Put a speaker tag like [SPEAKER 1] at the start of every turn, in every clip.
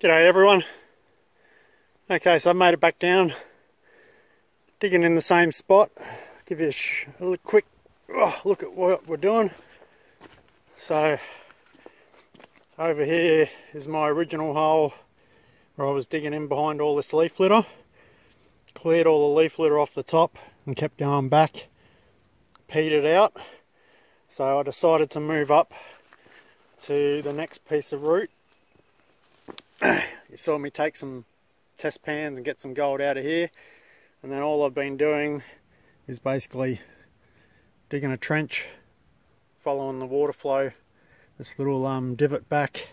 [SPEAKER 1] G'day everyone. Okay, so I've made it back down, digging in the same spot. Give you a, a quick oh, look at what we're doing. So, over here is my original hole where I was digging in behind all this leaf litter. Cleared all the leaf litter off the top and kept going back. Petered out. So I decided to move up to the next piece of root you saw me take some test pans and get some gold out of here. And then all I've been doing is basically digging a trench following the water flow this little um, divot back.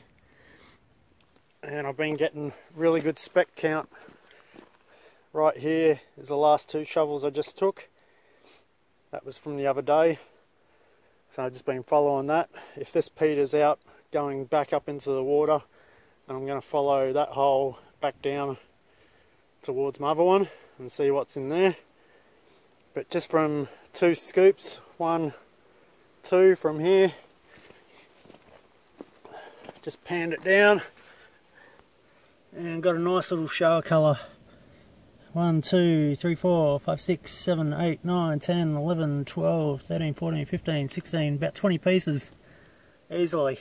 [SPEAKER 1] And I've been getting really good speck count right here is the last two shovels I just took. That was from the other day. So I've just been following that. If this peters out going back up into the water and I'm going to follow that hole back down towards my other one and see what's in there. But just from two scoops one two from here just panned it down and got a nice little shower colour. 1, 2, 3, 4, 5, 6, 7, 8, 9, 10, 11, 12, 13, 14, 15, 16, about 20 pieces easily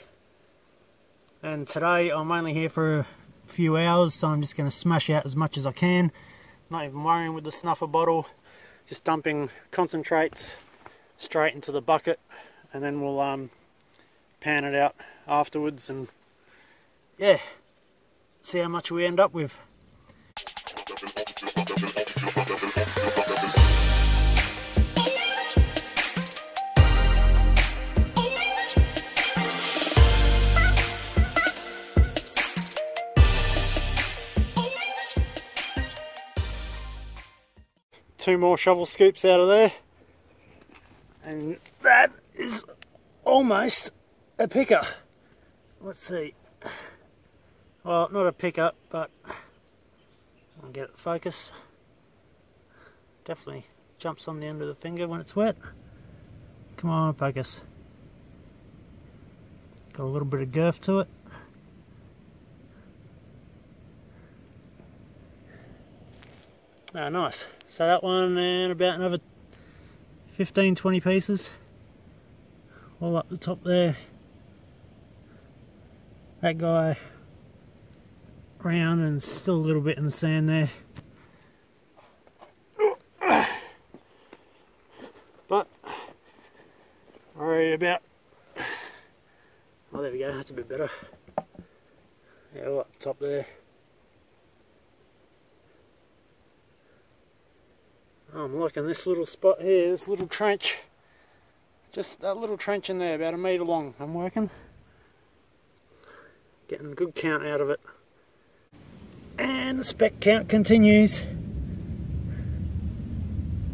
[SPEAKER 1] and today I'm only here for a few hours so I'm just going to smash out as much as I can. Not even worrying with the snuffer bottle. Just dumping concentrates straight into the bucket and then we'll um, pan it out afterwards and yeah see how much we end up with two more shovel scoops out of there. And that is almost a picker. Let's see. Well, not a pickup, but I'll get it focus. Definitely jumps on the end of the finger when it's wet. Come on, focus. Got a little bit of girth to it. Ah, nice. So that one and about another 15, 20 pieces. All up the top there. That guy round and still a little bit in the sand there. But worry about oh there we go, that's a bit better. Yeah, all up top there. I'm liking this little spot here, this little trench. Just that little trench in there, about a metre long, I'm working. Getting a good count out of it. And the spec count continues.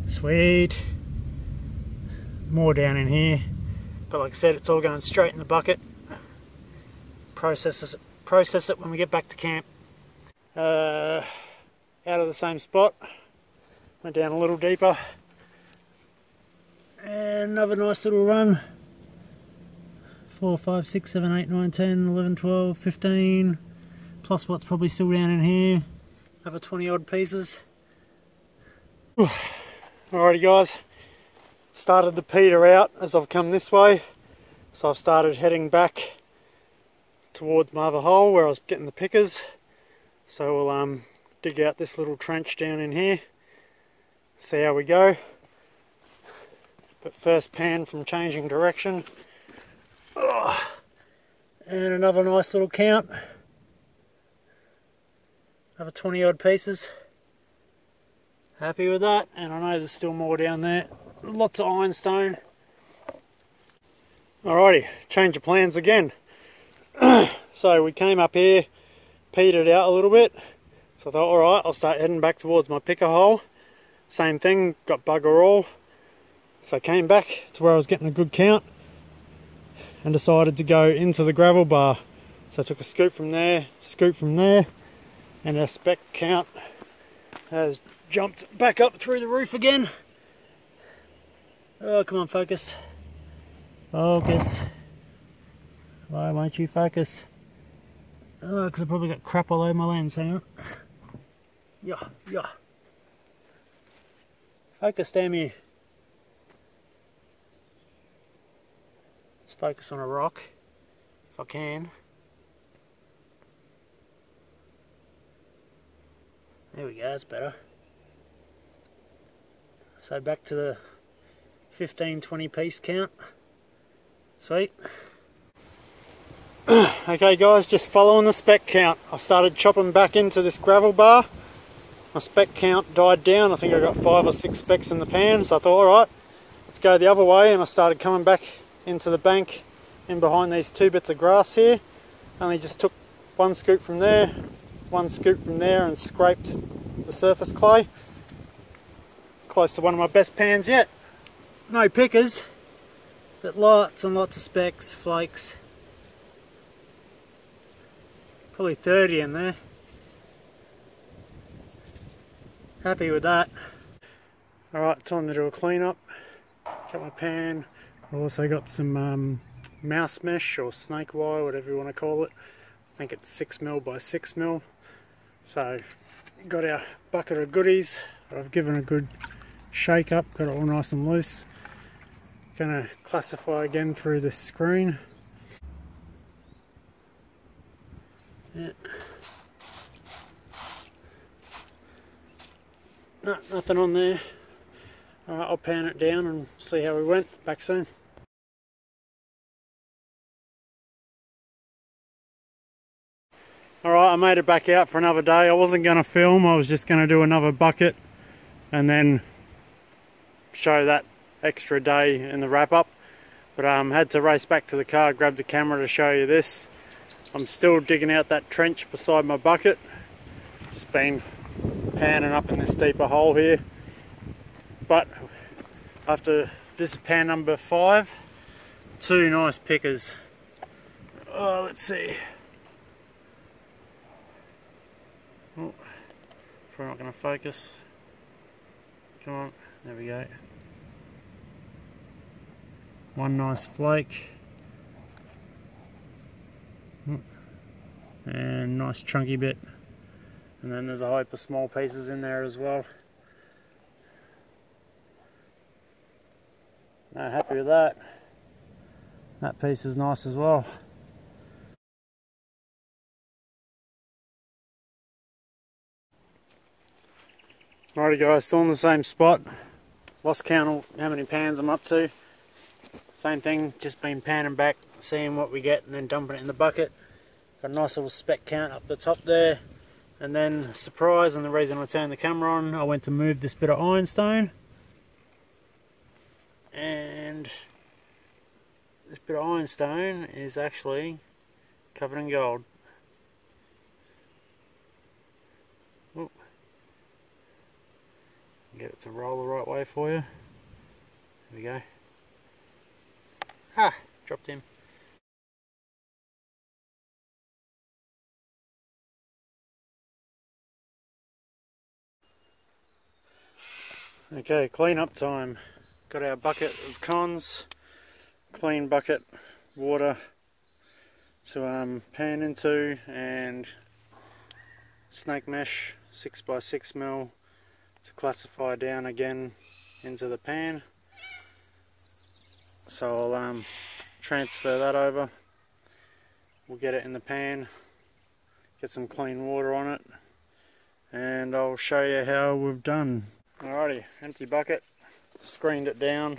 [SPEAKER 1] Sweet. More down in here. But like I said, it's all going straight in the bucket. Process it, process it when we get back to camp. Uh, out of the same spot. Went down a little deeper. And another nice little run. 4, 5, 6, 7, 8, 9, 10, 11, 12, 15. Plus what's probably still down in here. Another 20 odd pieces. Alrighty guys. Started to peter out as I've come this way. So I've started heading back towards my other hole where I was getting the pickers. So we'll um, dig out this little trench down in here see how we go. But first pan from changing direction. And another nice little count. Another 20 odd pieces. Happy with that. And I know there's still more down there. Lots of ironstone. Alrighty, change of plans again. so we came up here, petered out a little bit. So I thought, alright, I'll start heading back towards my picker hole. Same thing, got bugger all. So I came back to where I was getting a good count and decided to go into the gravel bar. So I took a scoop from there, scoop from there, and our spec count has jumped back up through the roof again. Oh, come on, focus. Focus. Why won't you focus? Oh, because I probably got crap all over my lens, hang on. Yeah, yeah. Focus, damn you. Let's focus on a rock, if I can. There we go, that's better. So back to the 15, 20 piece count. Sweet. okay guys, just following the spec count. I started chopping back into this gravel bar. My speck count died down. I think I got five or six specks in the pan. So I thought, all right, let's go the other way. And I started coming back into the bank in behind these two bits of grass here. Only just took one scoop from there, one scoop from there and scraped the surface clay. Close to one of my best pans yet. No pickers, but lots and lots of specks, flakes. Probably 30 in there. Happy with that. Alright, time to do a clean up. Got my pan. I've also got some um, mouse mesh or snake wire, whatever you want to call it. I think it's 6mm by 6mm. So, got our bucket of goodies. I've given a good shake up, got it all nice and loose. Gonna classify again through the screen. Yeah. No, nothing on there. Alright, I'll pan it down and see how we went. Back soon. Alright, I made it back out for another day. I wasn't going to film, I was just going to do another bucket and then show that extra day in the wrap up. But um, had to race back to the car, grab the camera to show you this. I'm still digging out that trench beside my bucket. It's been panning up in this deeper hole here. But after this pan number five, two nice pickers. Oh, let's see. Oh, probably not going to focus. Come on, there we go. One nice flake. Oh, and nice chunky bit. And then there's a heap of small pieces in there as well. No, happy with that. That piece is nice as well. Alrighty guys, still in the same spot. Lost count of how many pans I'm up to. Same thing, just been panning back, seeing what we get and then dumping it in the bucket. Got a nice little speck count up the top there. And then, surprise, and the reason I turned the camera on, I went to move this bit of ironstone. And this bit of ironstone is actually covered in gold. Get it to roll the right way for you. There we go. Ah, dropped him. Okay, clean up time. Got our bucket of cons, clean bucket, water to um, pan into and snake mesh 6 by 6 mil to classify down again into the pan. So I'll um, transfer that over. We'll get it in the pan, get some clean water on it, and I'll show you how we've done. Alrighty, empty bucket, screened it down.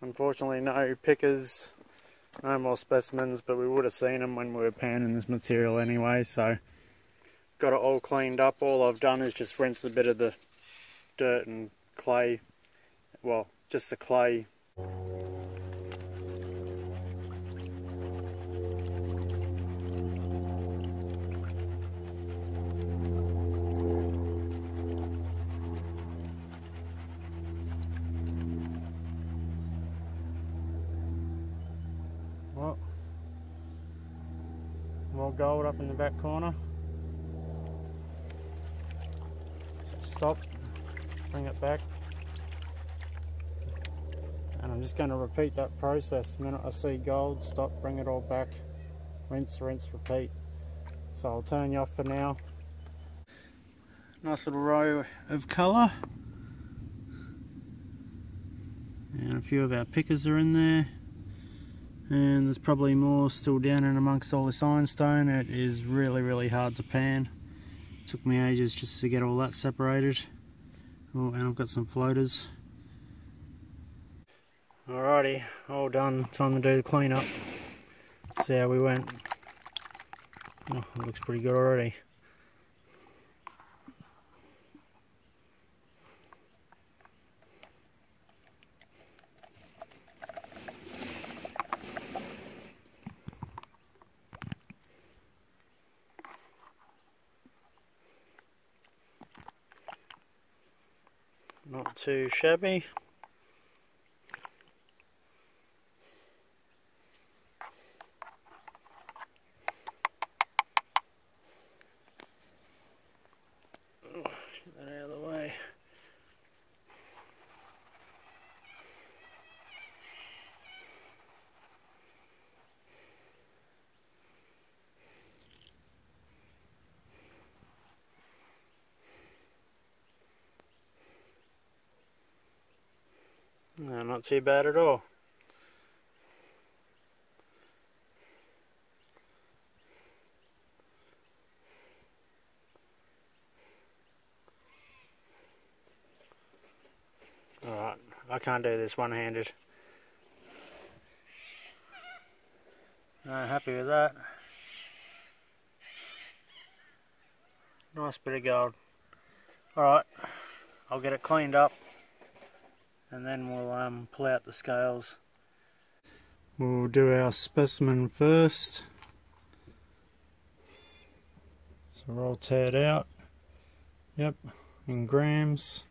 [SPEAKER 1] Unfortunately no pickers, no more specimens, but we would have seen them when we were panning this material anyway, so got it all cleaned up. All I've done is just rinsed a bit of the dirt and clay, well, just the clay. More gold up in the back corner. Stop bring it back. And I'm just going to repeat that process. The minute I see gold, stop, bring it all back, rinse, rinse, repeat. So I'll turn you off for now. Nice little row of colour. And a few of our pickers are in there. And there's probably more still down in amongst all this ironstone. It is really, really hard to pan. Took me ages just to get all that separated. Oh, and I've got some floaters. Alrighty, all done. Time to do the cleanup. See how we went. Oh, it looks pretty good already. Not too shabby. No, not too bad at all. Alright, I can't do this one-handed. happy with that. Nice bit of gold. Alright, I'll get it cleaned up and then we'll um, pull out the scales. We'll do our specimen first. So we're all teared out. Yep, in grams.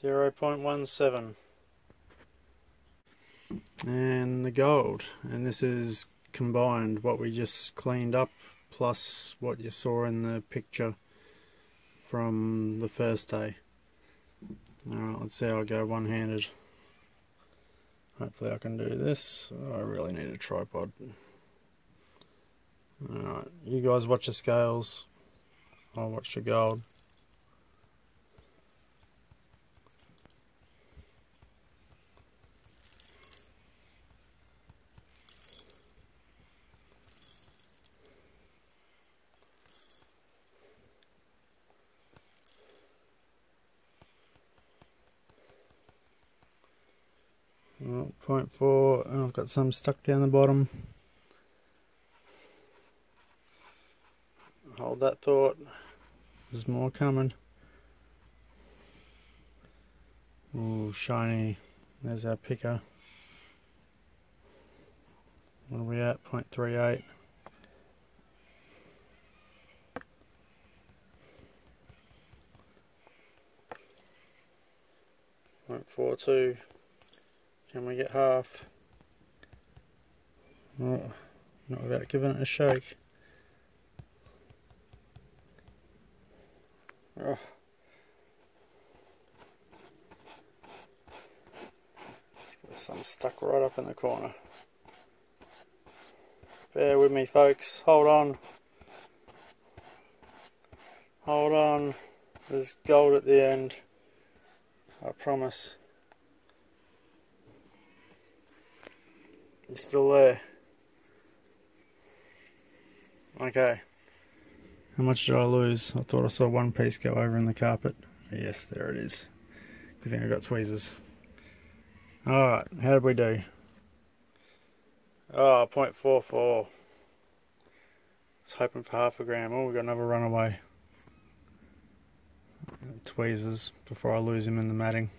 [SPEAKER 1] Zero point one seven. And the gold, and this is combined what we just cleaned up plus what you saw in the picture from the first day. Alright, let's see how I go one-handed. Hopefully I can do this. I really need a tripod. Alright, you guys watch the scales. I'll watch the gold. 0.4 and I've got some stuck down the bottom. Hold that thought. There's more coming. Oh shiny. There's our picker. What are we at? 0.38 0.42 can we get half? Oh, not without giving it a shake. Oh. some stuck right up in the corner. Bear with me folks, hold on. Hold on, there's gold at the end, I promise. It's still there. Okay. How much did I lose? I thought I saw one piece go over in the carpet. Yes, there it is. Good thing I got tweezers. Alright, how did we do? Ah, oh, 0.44. I was hoping for half a gram. Oh, we got another runaway. Tweezers before I lose him in the matting.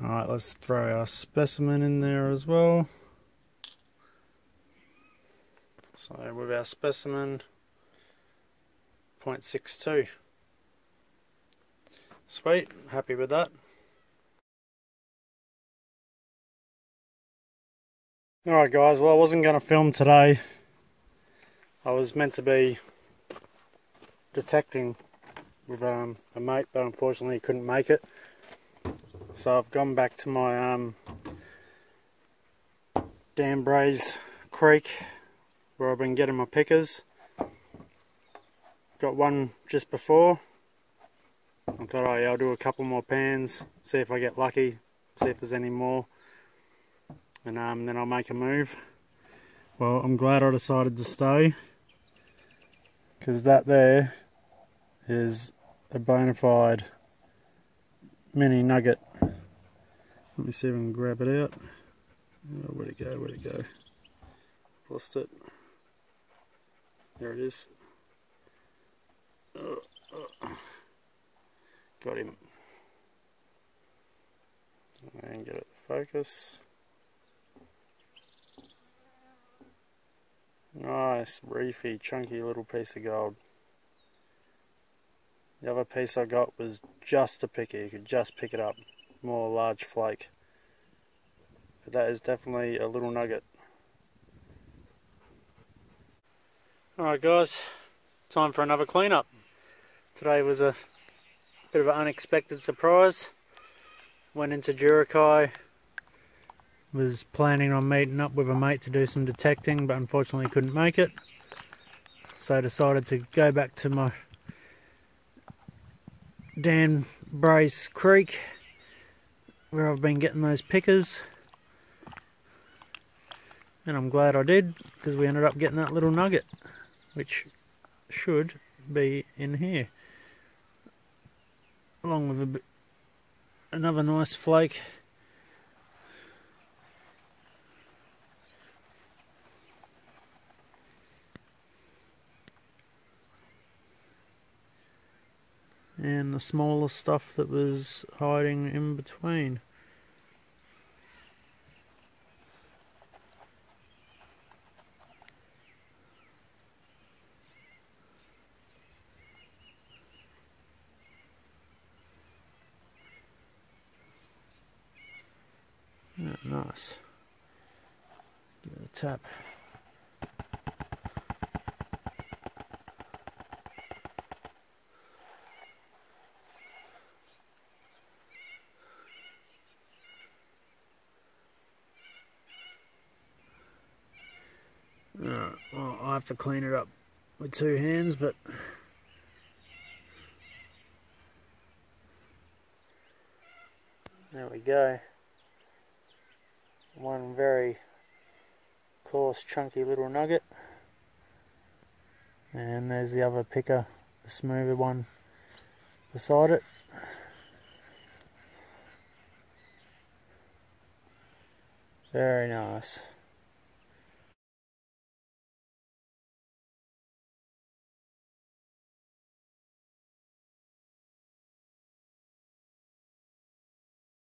[SPEAKER 1] Alright, let's throw our specimen in there as well. So with our specimen, 0.62. Sweet, happy with that. Alright guys, well I wasn't going to film today. I was meant to be detecting with um, a mate, but unfortunately he couldn't make it. So I've gone back to my um, Dan Brays Creek where I've been getting my pickers. Got one just before. I thought, oh yeah, I'll do a couple more pans, see if I get lucky, see if there's any more, and um, then I'll make a move. Well, I'm glad I decided to stay, because that there is a bona fide mini nugget. Let me see if I can grab it out. Oh, where'd it go? Where'd it go? Lost it. There it is. Oh, oh. Got him. And get it to focus. Nice, reefy, chunky little piece of gold. The other piece I got was just a picker, you could just pick it up. More large flake. But that is definitely a little nugget. Alright guys, time for another cleanup. Today was a bit of an unexpected surprise. Went into Durikai, was planning on meeting up with a mate to do some detecting, but unfortunately couldn't make it. So decided to go back to my Dan Bray's Creek, where I've been getting those pickers. And I'm glad I did, because we ended up getting that little nugget, which should be in here along with bit, another nice flake. And the smaller stuff that was hiding in between. Yeah, nice. Give it a tap. Alright, well, I have to clean it up with two hands, but there we go. One very coarse chunky little nugget. And there's the other picker the smoother one beside it. Very nice